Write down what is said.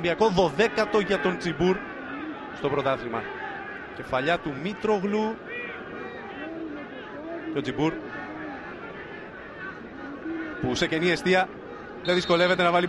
Ολυμπιακό 12ο για τον Τσιμπούρ στο πρωτάθλημα. Κεφαλιά του Μήτρογλου και ο Τσιμπούρ που σε κενή αιστεία δεν δυσκολεύεται να βάλει